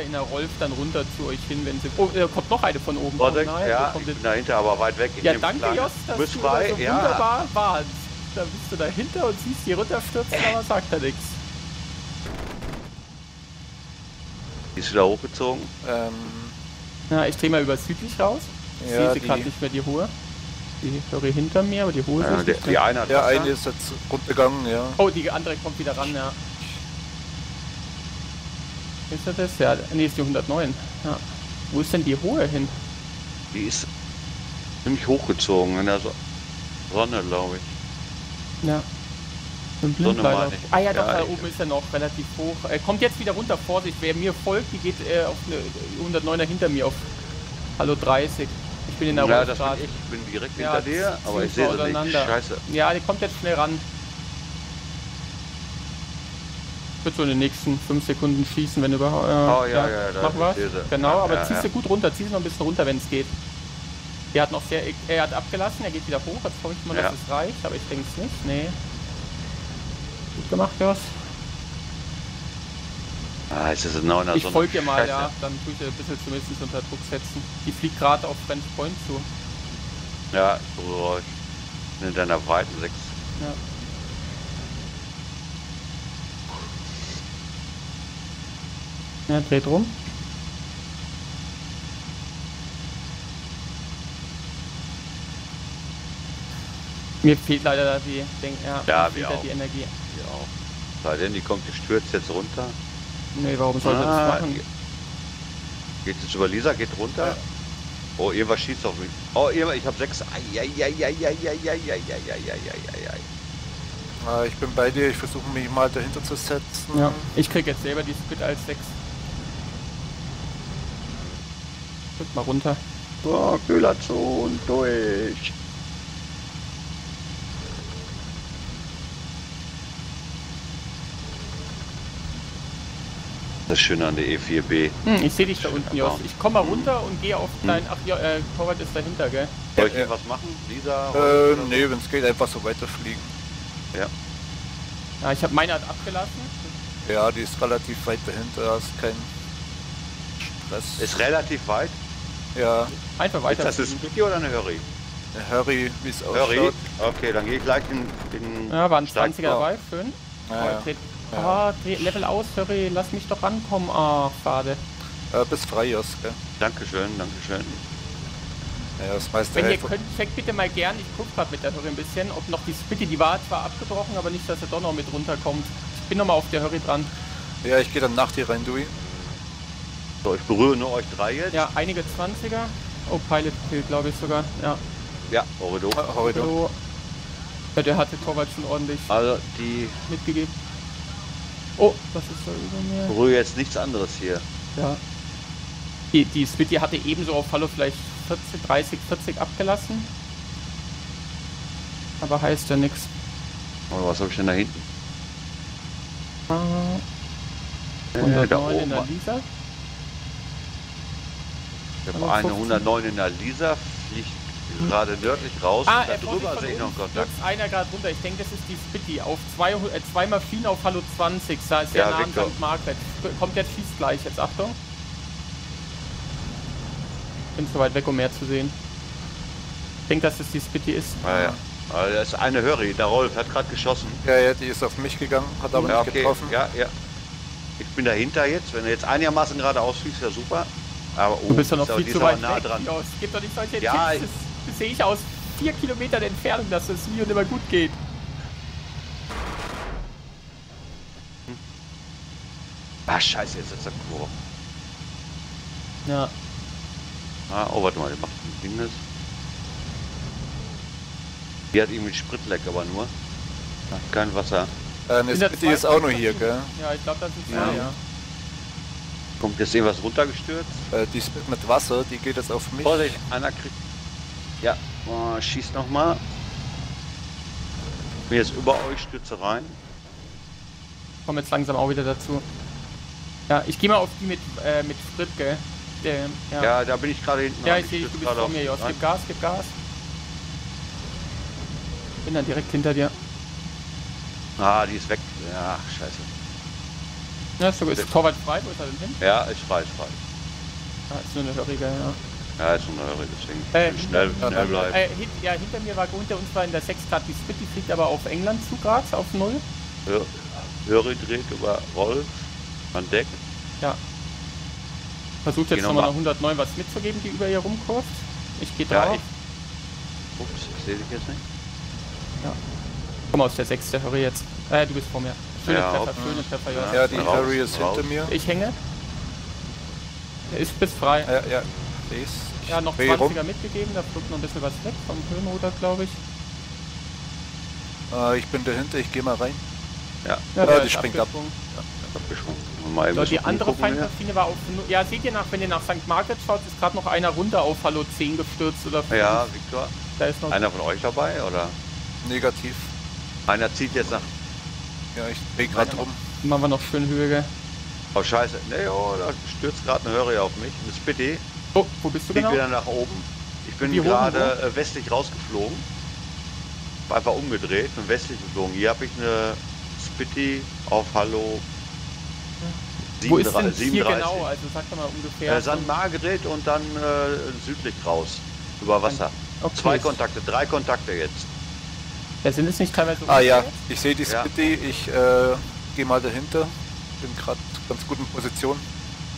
wieder in der Rolf dann runter zu euch hin, wenn sie. Oh, da kommt noch eine von oben. Vorsicht, oh nein, ja, bin dahinter, aber weit weg. Ja danke kleine- Jos, dass bist du frei, da so ja. wunderbar warst. Da bist du dahinter und siehst die runterstürzen, aber sagt er nichts. Ist wieder hochgezogen. Ähm, Ja, ich drehe mal über südlich raus. Ich Ja, sehe sie gerade nicht mehr die hohe. Die höre hinter mir, aber die hohe Ja, ist der, nicht die eine hat der Wasser. eine ist jetzt runtergegangen, ja. Oh, die andere kommt wieder ran, ja. Ist er das? Ja, nee, ist die 109. Ja. Wo ist denn die hohe hin? Die ist ziemlich hochgezogen in der so Sonne, glaube ich. Ja. Im Sonne Blindleiter. meine ich. Ah ja, doch, Ja, da oben ist er noch relativ hoch. Er kommt jetzt wieder runter, Vorsicht. Wer mir folgt, die geht äh, auf eine 109er hinter mir auf Hallo 30. Ich bin in der Ja, bin ich. Bin direkt Ja, hinter dir, aber ich sehe sie nicht. Scheiße. Ja, die kommt jetzt schnell ran. Wird so in den nächsten 5 Sekunden schießen, wenn überhaupt. Äh, Oh, ja, ja, da- Mach was. Genau, Ja, aber ja, ziehst ja. du gut runter, ziehst du noch ein bisschen runter, wenn es geht. Er hat noch sehr, er hat abgelassen, er geht wieder hoch. Jetzt hoffe ich mal, Ja. dass es reicht, aber ich denke es nicht. Nee. Gut gemacht, Jos. Ah, ist es noch in der Ich folge dir mal, Scheiße. ja. Dann tue ich dir ein bisschen zumindest unter Druck setzen. Die fliegt gerade auf French Point zu. Ja, euch. In deiner Weiten 6. Ja. Ja, dreht rum. Mir fehlt leider da die, denk, ja, Ja, da auch. die Energie. Ja, auch. Sei denn, die kommt, die stürzt jetzt runter. Nee, warum sollte Ah, das machen? ge- Geht jetzt über Lisa, geht runter. Oh, irgendwas schießt auf mich. Oh, irgendwas, ich habe sechs. Äh, ich bin bei dir, ich versuche mich mal dahinter zu setzen. Ja, ich krieg jetzt selber die Spit als 6. Drück mal runter. So, Kühlerzone durch. Das Schöne an der E E4B. Hm, ich sehe dich da unten, Jos. Ich komme mal runter und gehe auf Hm. dein. Ach ja, äh, Torwart ist dahinter, gell? Soll ich was machen? Lisa? Äh, nee, wenn es geht, einfach so weiterfliegen. Ja, ich habe meine hat abgelassen. Ja, die ist relativ weit dahinter, da ist kein Stress. Ist relativ weit. Ja, Einfach Ist weiter. das ein Splitty oder eine Hurry? Hurry, wie es Hurry? ausschaut. Okay, dann gehe ich gleich in den. Ja, waren Steigt 20er vor. dabei. Schön. Ja, Oh, ja. ah, dreh, Level aus, sorry, lass mich doch rankommen. Ah, schade. Äh, bis frei, Jos, gell? Dankeschön, Dankeschön. Ja, das meiste Wenn ihr Helfer. könnt, checkt bitte mal gern, ich gucke gerade mit der Hurry ein bisschen, ob noch die Spitty, die war zwar abgebrochen, aber nicht, dass er doch noch mit runterkommt. Ich bin nochmal auf der Hurry dran. Ja, ich gehe dann nach dir rein, Dui. So, ich berühre nur euch drei jetzt. Ja, einige 20er. Oh, Pilot Kill, glaube ich sogar. Ja. Ja. Ah, Horridor. So. Ja, der hatte Torwart schon ordentlich Also, die mitgegeben. Oh, was ist da über mir? berühre jetzt nichts anderes hier. Ja. Die, die Splitty hatte ebenso auf Hallo vielleicht 40, 30, 40 abgelassen. Aber heißt ja nichts. Oh, was habe ich denn da hinten? Äh, Äh, 109 da in oben. der Lisa. Ich habe eine 115. 109 in der Lisa, fliegt gerade nördlich raus. Ah, und da er drüber drüber sehe ich noch einen Kontakt. Einer gerade runter. Ich denke, das ist die Spitty. Auf zwei, äh, zweimal Fliehen auf Hallo 20. Da ist sehr Ja, an Victor. St. Margret. Kommt jetzt, schießt gleich. Jetzt Achtung. Bin zu weit weg, um mehr zu sehen. Ich denke, dass es die Spitty ist. Ah, ja. Also, das ist eine Hurry. Der Rolf hat gerade geschossen. Ja, ja, die ist auf mich gegangen, hat aber ja, nicht okay. getroffen. Ja, ja. Ich bin dahinter jetzt. Wenn er jetzt einigermaßen geradeaus fliegt, ja super. Aber oh, Du bist doch noch ist aber- viel zu ist weit nah weg. dran. Jos. Gib doch nicht solche Ja, Tipps. Das, sehe ich aus vier Kilometern Entfernung, dass das Video nicht mehr gut geht. Ah, scheiße, jetzt ist er Kurve. Ja. Ah, oh, warte mal, der macht ein Ding das. Die hat irgendwie Spritleck, aber nur. Kein Wasser. Äh, ne, der ist auch nur hier, gell? Ja, ich glaube, das sind zwei, Ja. ja. Kommt jetzt irgendwas runtergestürzt? Äh, die Spit mit Wasser, die geht jetzt auf mich. Vorsicht, einer kriegt. Ja, oh, schießt nochmal. Bin jetzt über euch, stürze rein. Komm jetzt langsam auch wieder dazu. Ja, ich gehe mal auf die mit, äh, mit Sprit, gell? Der, ja. Ja, da bin ich gerade hinten. Ja, ich sehe du bist vor mir, Jos. Gib Gas, gib Gas. Bin dann direkt hinter dir. Ah, die ist weg. Ja, scheiße. Ja, ist, sogar, ist Torwart frei, wo ist er denn hin? Ja, ist frei, ist frei. Ah, ist nur eine Hörige, ja. Ja, ist eine Hörer, deswegen Äh, schnell, ja, schnell bleiben. Äh, hint, ja, hinter mir war, hinter uns war in der 6 Grad die Split, die fliegt aber auf England zu Grad, auf Null. Hör- Höri dreht über Rolf an Deck. Versucht jetzt nochmal noch noch 109 was mitzugeben, die über ihr rumkurft. Ich gehe Ja, drauf. ich- Ups, ich sehe dich jetzt nicht. Komm aus der 6, der höre jetzt. Äh, du bist vor mir. Schöne Ja, Treffer, schöne Treffer, Ja. ja. Ja, die raus, Harry ist raus. hinter mir. Ich hänge. Er ist bis frei. Ja, ja. Ich Ja, noch dreh 20er mitgegeben, da flog noch ein bisschen was weg vom Höhenruder, glaube ich. Äh, ich bin dahinter, ich gehe mal rein. Ja, Ja, Ja, die ist springt ab. Mal eben So, die andere. Feindmaschine war auf. Ja, seht ihr nach, wenn ihr nach St. Margaret schaut, ist gerade noch einer runter auf Hallo 10 gestürzt oder fünf. Ja, Viktor. Da ist noch. Einer von euch dabei, oder? Negativ. Einer zieht jetzt nach... Ja, ich dreh gerade rum. Machen wir noch schön Höhe. Oh, scheiße. Nee, oh, da stürzt gerade eine Hörer auf mich. Eine Spitty. Oh, wo bist du Fliegt genau? wieder nach oben. Ich bin gerade westlich rausgeflogen. Einfach umgedreht und westlich geflogen. Hier habe ich eine Spitty auf Hallo Wo ist denn 37. hier genau? Also sag doch mal ungefähr. Äh, St. Margret und dann äh, südlich raus. Über Wasser. okay. Zwei Kontakte, drei Kontakte jetzt. Ja, sind es nicht teilweise Ah ja, ich sehe die Ja. Spitty, ich äh, gehe mal dahinter. Bin gerade ganz gut in Position.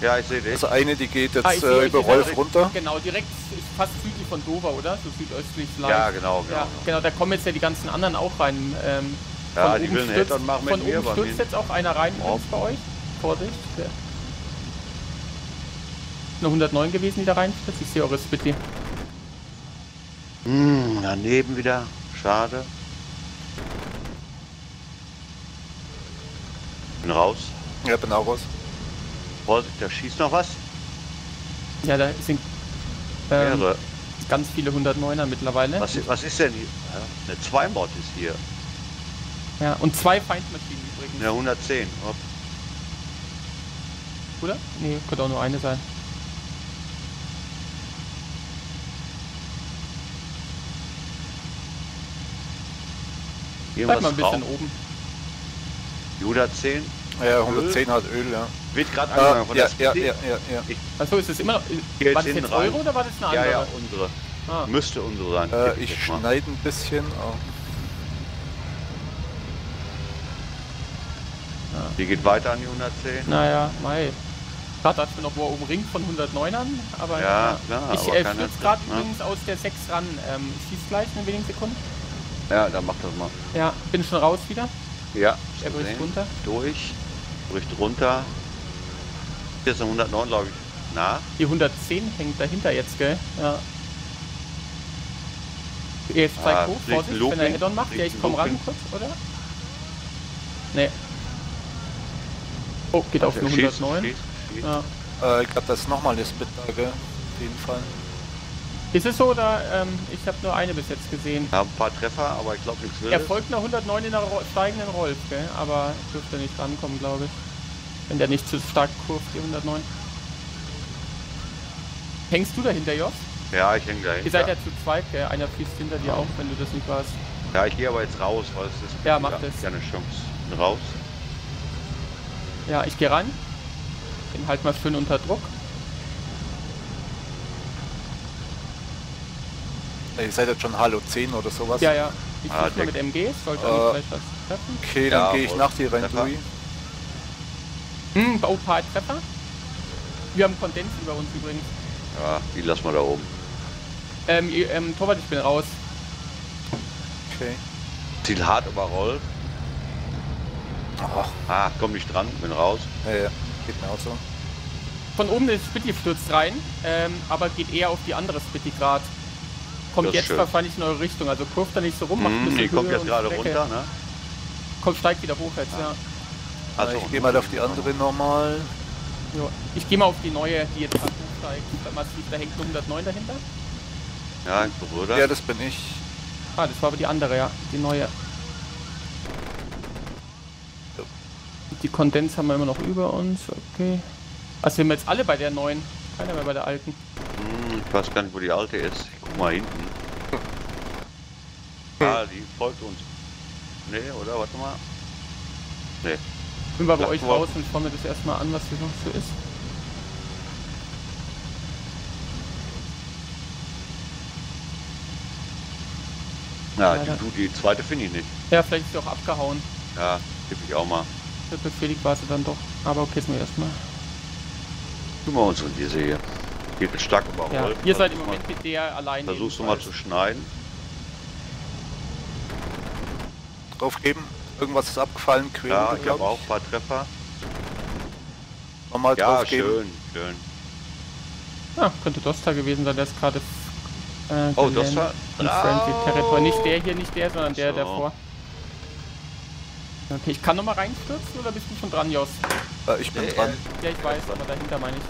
Ja, ich sehe dich. Also eine, die geht jetzt Ah, äh, über Rolf direkt- runter. Genau, direkt ist fast südlich von Dover, oder? So südöstlich leicht. Ja, genau, genau. Ja, genau, da kommen jetzt ja die ganzen anderen auch rein. Ähm, Ja, von die oben will einen stürzt- Head-On machen mit Von mir, oben bei stürzt jetzt auch einer rein Oh. bei euch. Vorsicht. Ja. Eine 109 gewesen, die da reinstürzt. Ich sehe eure Spitty. Hm, daneben wieder. Schade. Bin raus. Ja, bin auch raus. Vorsicht, da schießt noch was. Ja, da sind ähm, ganz viele 109er mittlerweile. Was, was ist denn hier? Ja, Eine Zweimod ist hier. Ja, und zwei Feindmaschinen übrigens. Eine 110. Hopp. Oder? Nee, könnte auch nur eine sein. Bleib mal ein bisschen oben. Die 110 Ja, 110 hat Öl, ja. wird gerade Äh, angefangen von ja, der ja, ja, ja, ja. Achso, ist es immer noch. War das jetzt rein. eure oder war das eine Ja, andere? ja, unsere. Ah, Müsste unsere sein. Äh, ich schneide ein bisschen. Oh. Die geht weiter an die 110. naja, mei. Gerade hatten wir noch wo umringt von 109ern, aber Ja, klar, Ich aber äh, gerade ne? übrigens aus der 6 ran. Ähm, ich schieß gleich in wenigen Sekunden. Ja, dann mach das mal. Ja, bin schon raus wieder. Ja, Er bricht runter. Durch. Bricht runter. Hier ist eine 109, glaube ich. Nach. Die 110 hängt dahinter jetzt, gell? Ja. Jetzt zeigt Ah, hoch, Vorsicht, wenn er Head-On macht. Ja, ich ein komm ran kurz, oder? Nee. Oh, geht auf eine Schießt, 109. schießt, schießt. Ja. Äh, ich glaube, das ist nochmal eine Spit-Lage. Auf jeden Fall. Ist es so oder ähm, ich habe nur eine bis jetzt gesehen? Haben ein paar Treffer, aber ich glaube nichts Er Wildes. folgt einer 109 in der Ro steigenden Rolf, gell? Aber dürfte nicht rankommen, glaube ich. Wenn der nicht zu stark kurft, die 109. Hängst du dahinter, Jos? Ja, ich hänge dahinter. Ihr seid ja zu zweit, gell? Einer fließt hinter dir auch, wenn du das nicht weißt. Ja, ich gehe aber jetzt raus, weil es ist Ja, mach das. keine Chance. Bin raus. Ja, ich gehe ran. Den halt mal schön unter Druck. Ihr seid jetzt schon Halo 10 oder sowas. Ja, ja. Ich Ah, mal mit MGs, sollte Äh, eigentlich vielleicht was treffen. Okay, dann Ja, gehe ich nach dir rein. Hm, oh, paar Treffer. Wir haben Kondens über uns übrigens. Ja, die lassen wir da oben. Ähm, ihr- ähm, Torwart, ich bin raus. Okay. Ziel hart über Roll. Oh, Ah, komm nicht dran, bin raus. ja, ja. Geht mir auch so. Von oben ist Spitty stürzt rein, ähm, aber geht eher auf die andere Spitty grad. Kommt jetzt schön. wahrscheinlich in eure Richtung, also kurft da nicht so rum, macht ein Hm, bisschen die kommt jetzt gerade Strecke. runter, ne? Kommt, steigt wieder hoch jetzt, ja. Also, Äh, ich gehe mal auf die andere normal. ja. Ich gehe mal auf die neue, die jetzt gerade hochsteigt. Massiv, da hängt eine 109 dahinter. Ja, berühre Ja, das. das bin ich. Ah, das war aber die andere, ja. Die neue. Die Kondens haben wir immer noch über uns, okay. Also sind wir jetzt alle bei der neuen. Keiner mehr bei der alten. Ich weiß gar nicht, wo die alte ist. Ich guck mal hinten. Ah, die folgt uns. Nee, oder? Warte mal. Nee. Bin mal bei euch raus und schaue mir das erstmal an, was hier noch so ist. Ja, Leider. die, du, die zweite finde ich nicht. Ja, vielleicht ist sie auch abgehauen. Ja, tippe ich auch mal. Für befehligt war sie dann doch. Aber okay, jetzt mal erstmal. Kümmern wir uns um diese hier. Wird stark Ja, überrollt. ihr seid im Versuch Moment mit der alleine. Versuchst du mal zu schneiden. Draufgeben. Irgendwas ist abgefallen. Quere, Ja, ich habe auch ein paar Treffer. Nochmal Ja, draufgeben. schön, schön. Ja, könnte Dosta gewesen sein, der ist gerade. Äh, Oh, Dosta? in Friendly Oh. Territory. Nicht der hier, nicht der, sondern der So. davor. Okay, ich kann nochmal reinstürzen oder bist du schon dran, Jos? Äh, ich bin Äh, dran. Ja, ich weiß, aber dahinter meine ich.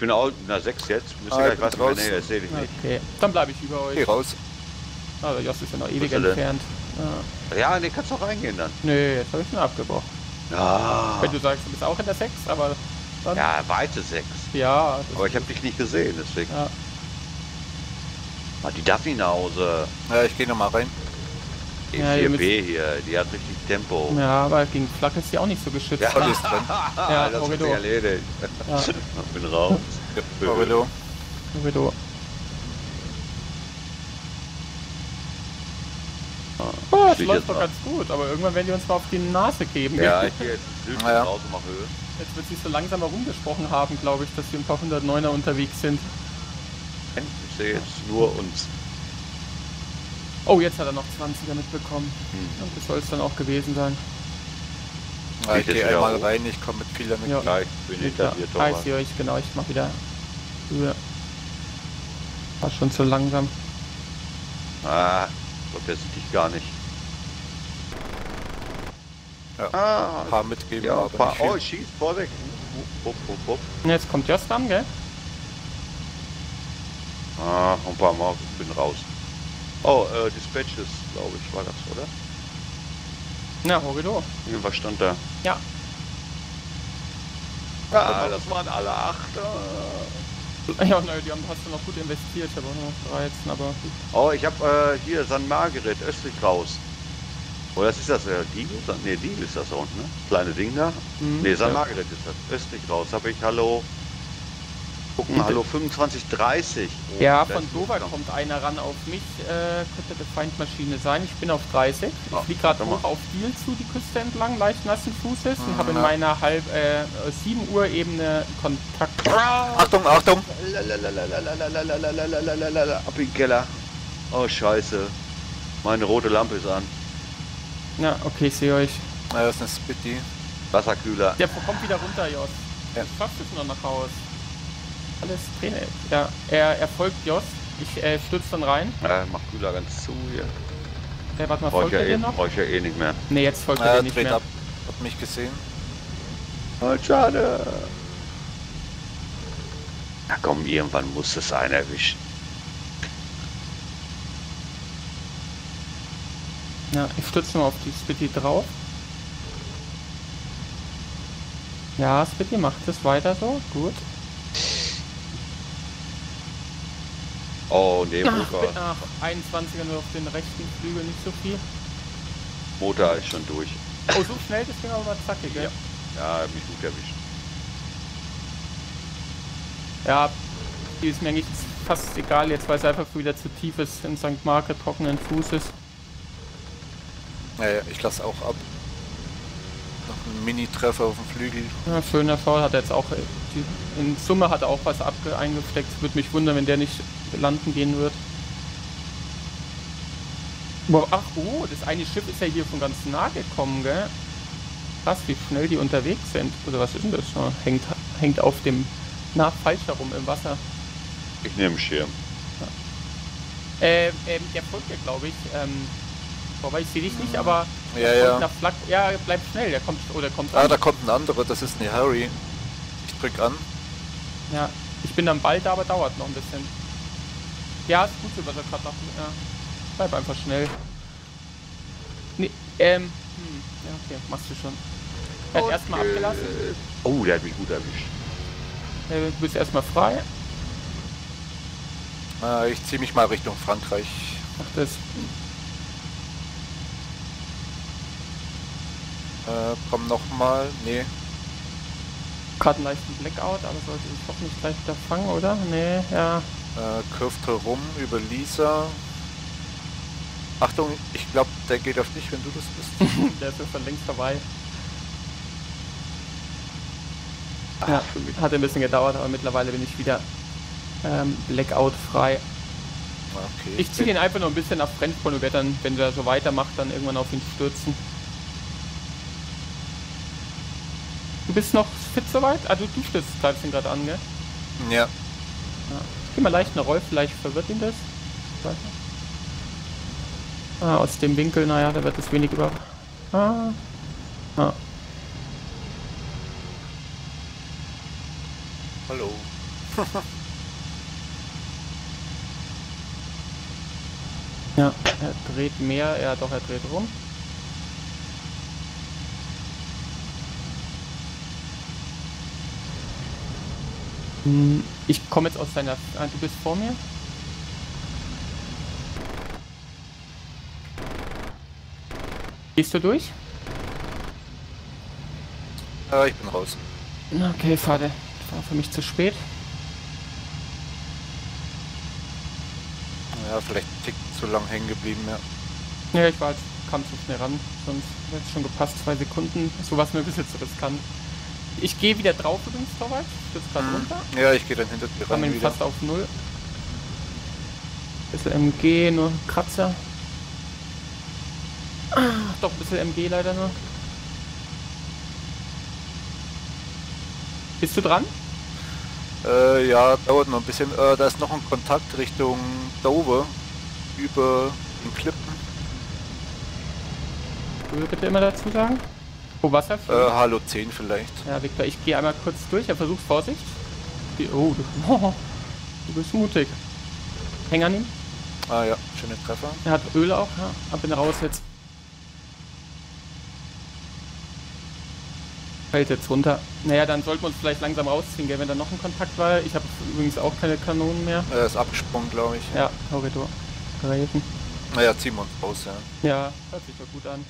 Ich bin auch in der 6 jetzt. Müsste Ah, gleich ich was draußen. Nee, das sehe ich nicht. Okay, dann bleibe ich über euch. Geh raus. Also Jos ist ja noch ewig er entfernt. Ja. Ja, nee, kannst doch reingehen dann. Nö, jetzt habe ich schon abgebrochen. Ja. Wenn du sagst, du bist auch in der 6, aber dann. Ja, weite 6. Ja, das Aber ich habe dich nicht gesehen, deswegen. Ja. Ah, die Daphne nach Hause. Ja, ich gehe nochmal rein. Die Ja, ihr 4B hier, die hat richtig Tempo. ja, aber gegen Flak ist sie auch nicht so geschützt. Ja. Alles drin. Ja, das hat Corridor. sich erledigt. Ja. Ich bin raus. Corridor. Corridor. Oh, das Steht läuft jetzt doch noch. ganz gut, aber irgendwann werden die uns mal auf die Nase geben. Ja, ich gehe jetzt Süden Ja. raus und mach Höhe. Jetzt wird sich so langsam herumgesprochen haben, glaube ich, dass wir ein paar 109er unterwegs sind. Ich sehe jetzt nur uns. Oh, jetzt hat er noch 20er mitbekommen. Hm. Und das soll es dann auch gewesen sein. Ja, ich gehe einmal hoch? rein. Ich komme mit viel Energie. Ja. Gleich bin ich Ja, dir, ah, ich sehe euch, genau, ich mach wieder Höhe. War schon zu langsam. Ah, sieht dich gar nicht. Ja. Ah, Ein paar mitgeben, ja, aber paar, nicht viel. oh, schieß, Vorsicht. Wupp, wupp, wupp. Und jetzt kommt Jos dann, gell? Ah, ein paar Mal, ich bin raus. Oh, äh, Dispatches, glaube ich, war das, oder? Na, Horridor. Irgendwas stand da. Ja. Ah, das waren alle acht. Ja, nein, die haben, hast du noch gut investiert. Ich habe auch noch 13, aber. Oh, ich habe äh, hier San Margaret, östlich raus. Oh, das ist das, äh, Diegel? Ne, Diegel ist das da unten, ne? Kleine Ding da. Hm, Ne, San ja. Margaret ist das. Östlich raus. Habe ich Hallo. Gucken, Bitte. hallo, 25, 30. Oh, ja, von Dover kommt einer ran auf mich. Äh, könnte eine Feindmaschine sein. Ich bin auf 30. Ich ah, fliege gerade hoch auf Deal zu, die Küste entlang, leicht nassen Fußes mhm. und habe in meiner halb äh, 7 Uhr Ebene Kontakt. Achtung, Achtung! Ab in den Keller. Oh, Scheiße. Meine rote Lampe ist an. Ja, okay, ich sehe euch. Na, das ist eine Spitty. Wasserkühler. Der kommt wieder runter, Jos. Ja. Ich schaff es noch nach Hause. Alles Trainer. Ja, er, er folgt Jos. Ich äh, stürze dann rein. Ja, mach Kühler ganz zu hier. Äh, warte mal, folgt ja er eh, dir noch? brauch ich ja eh nicht mehr. Ne, jetzt folgt er dir nicht mehr. ab. Hat mich gesehen. Oh, schade. Na komm, irgendwann muss es einer erwischen. Ja, ich stütze mal auf die Spitty drauf. Ja, Spitty macht es weiter so. Gut. Oh, nee, Motor, ach, 21er nur auf den rechten Flügel, nicht so viel. Motor ist schon durch. Oh, so schnell, das ging aber mal zackig, gell? Ja, hat mich gut erwischt. Ja, die ist mir eigentlich fast egal jetzt, weil es einfach wieder zu tief ist in St. Marke, trockenen Fußes. Ja, ja, ich lasse auch ab. Noch ein Mini-Treffer auf dem Flügel. Ja, schöner Foul hat er jetzt auch. äh, in Summe hat er auch was abge eingefleckt. Würde mich wundern, wenn der nicht landen gehen wird. Boah, ach, oh, das eine Schiff ist ja hier von ganz nah gekommen, gell? Krass, wie schnell die unterwegs sind. Oder was ist denn das? Ja, hängt, hängt auf dem, na, falsch herum im Wasser. Ich nehme Schirm. Äh, ähm, der folgt mir, glaube ich. Ähm, wobei ich sehe dich nicht, aber Ja, ja. nach Flak. Ja, bleib schnell, der kommt, oder kommt Ah, an. da kommt ein anderer. Das ist eine Harry. Ich drück an. Ja, ich bin dann bald da, aber dauert noch ein bisschen. Ja, ist gut so, was er gerade macht. Ja. Bleib einfach schnell. Nee, ähm, hm, ja, okay, machst du schon. Er hat erstmal abgelassen. Oh, der hat mich gut erwischt. Du bist erstmal frei. Äh, ich ziehe mich mal Richtung Frankreich. Mach das. Äh, komm nochmal. Nee. Gerade einen leichten Blackout, aber sollte sich hoffentlich gleich wieder fangen, oder? Nee, ja. Äh, kurft herum über Lisa. Achtung, ich glaube, der geht auf dich, wenn du das bist. Der ist ja schon längst vorbei. Ach, Ja, hat ein bisschen gedauert, aber mittlerweile bin ich wieder ähm, Blackout frei. Okay. Ich ziehe ihn einfach nur ein bisschen nach werde dann, wenn der so weitermacht, dann irgendwann auf ihn stürzen. Du bist noch fit soweit? Ah, du, du stürzt, treibst ihn gerade an, gell? Ja. Ich geh mal leicht nach Rolf, vielleicht verwirrt ihn das. Ah, aus dem Winkel, naja, da wird es wenig über... Ah. Ah. Hallo. Ja, er dreht mehr, ja doch, er dreht rum. Hm, Ich komme jetzt aus deiner... Ah, du bist vor mir? Gehst du durch? Äh, ich bin raus. Okay, schade. Das war für mich zu spät. Ja, vielleicht ein Tick zu lang hängen geblieben, ja. Ja, ich war jetzt, kam zu schnell ran, sonst hätte es schon gepasst, zwei Sekunden. So war es mir ein bisschen zu riskant. Ich gehe wieder drauf übrigens, Torwald. Stürzt gerade Mhm. runter. Ja, ich gehe dann hinter dir ihn wieder. fast auf null. Bisschen MG, nur Kratzer. Ah, doch, ein bisschen MG leider nur. Bist du dran? Äh, ja, dauert noch ein bisschen. Äh, da ist noch ein Kontakt Richtung Dover über den Klippen. Will bitte immer dazu sagen? Wo Wasser? Äh, Halo 10 vielleicht. Ja, Victor, ich gehe einmal kurz durch. Er versucht Vorsicht. Oh, du, du bist mutig. Häng an ihm. Ah ja, schöne Treffer. Er hat Öl auch. Ja. Ab ihn raus jetzt. Fällt jetzt runter. Naja, dann sollten wir uns vielleicht langsam rausziehen, gell, wenn da noch ein Kontakt war. Ich habe übrigens auch keine Kanonen mehr. Er ist abgesprungen, glaube ich. Ja, Korridor. Greifen. Naja, ziehen wir uns raus, ja. Ja, hört sich doch gut an.